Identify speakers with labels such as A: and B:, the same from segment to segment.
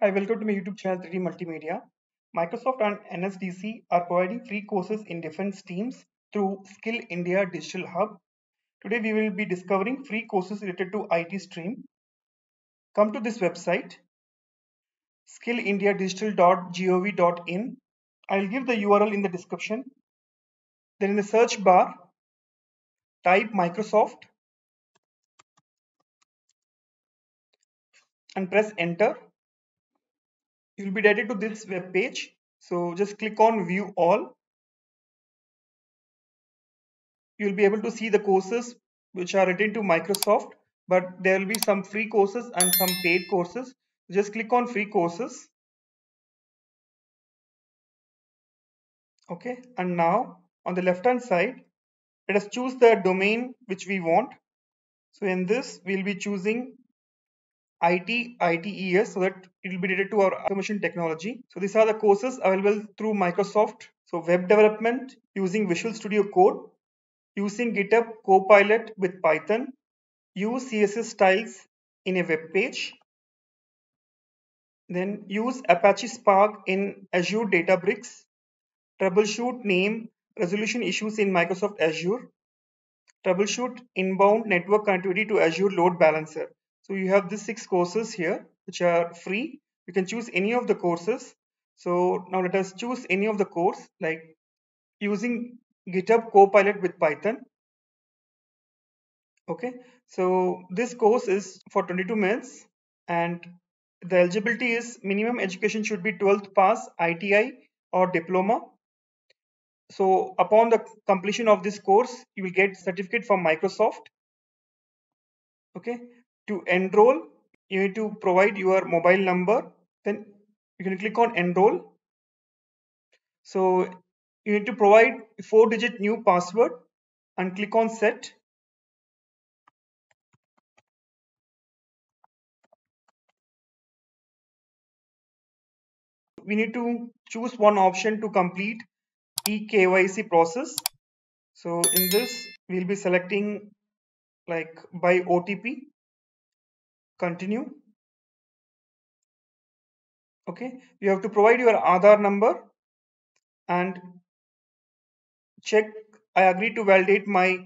A: Hi, welcome to my YouTube channel 3D Multimedia. Microsoft and NSDC are providing free courses in different streams through Skill India Digital Hub. Today we will be discovering free courses related to IT stream. Come to this website skillindiadigital.gov.in. I'll give the URL in the description. Then in the search bar, type Microsoft and press enter you'll be directed to this web page. So just click on view all. You'll be able to see the courses which are written to Microsoft but there will be some free courses and some paid courses. Just click on free courses. Okay and now on the left hand side let us choose the domain which we want. So in this we'll be choosing IT, ITES so that it will be related to our automation technology. So these are the courses available through Microsoft. So web development using Visual Studio Code, using GitHub Copilot with Python, use CSS styles in a web page, then use Apache Spark in Azure Databricks, troubleshoot name resolution issues in Microsoft Azure, troubleshoot inbound network connectivity to Azure Load Balancer. So you have these six courses here, which are free. You can choose any of the courses. So now let us choose any of the course like using GitHub Copilot with Python. Okay, so this course is for 22 minutes and the eligibility is minimum education should be 12th pass ITI or diploma. So upon the completion of this course, you will get certificate from Microsoft. Okay, to enroll you need to provide your mobile number then you can click on enroll. So you need to provide four digit new password and click on set. We need to choose one option to complete eKYC process. So in this we'll be selecting like by OTP continue. Okay. You have to provide your Aadhaar number and check I agree to validate my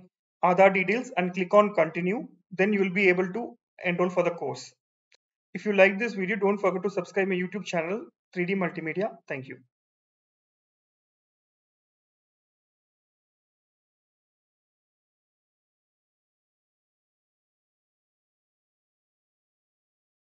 A: Aadhaar details and click on continue. Then you will be able to enroll for the course. If you like this video don't forget to subscribe my YouTube channel 3D Multimedia. Thank you